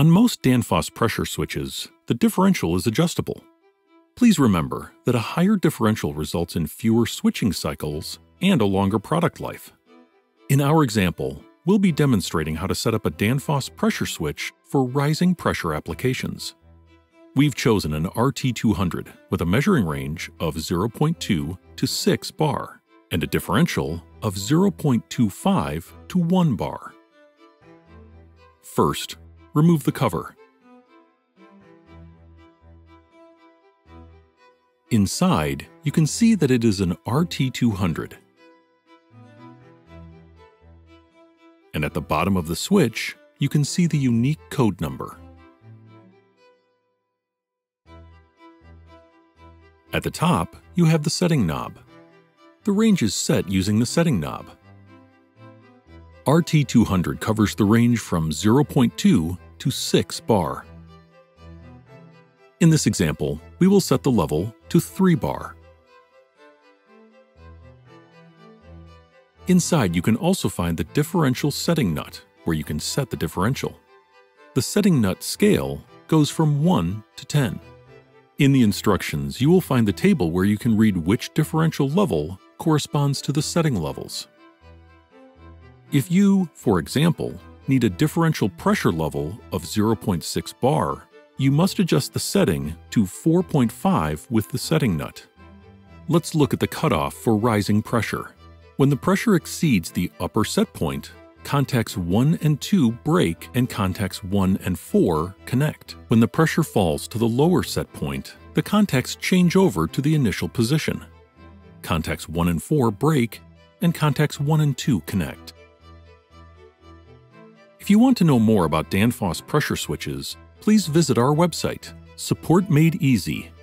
On most Danfoss pressure switches, the differential is adjustable. Please remember that a higher differential results in fewer switching cycles and a longer product life. In our example, we'll be demonstrating how to set up a Danfoss pressure switch for rising pressure applications. We've chosen an RT200 with a measuring range of 0.2 to 6 bar and a differential of 0.25 to 1 bar. First, remove the cover. Inside, you can see that it is an RT200. And at the bottom of the switch, you can see the unique code number. At the top, you have the setting knob. The range is set using the setting knob. RT200 covers the range from 0.2 to 6 bar. In this example, we will set the level to 3 bar. Inside, you can also find the differential setting nut, where you can set the differential. The setting nut scale goes from 1 to 10. In the instructions, you will find the table where you can read which differential level corresponds to the setting levels. If you, for example, need a differential pressure level of 0.6 bar you must adjust the setting to 4.5 with the setting nut. Let's look at the cutoff for rising pressure. When the pressure exceeds the upper set point, contacts 1 and 2 break and contacts 1 and 4 connect. When the pressure falls to the lower set point, the contacts change over to the initial position. Contacts 1 and 4 break and contacts 1 and 2 connect. If you want to know more about Danfoss pressure switches, please visit our website, supportmadeeasy.com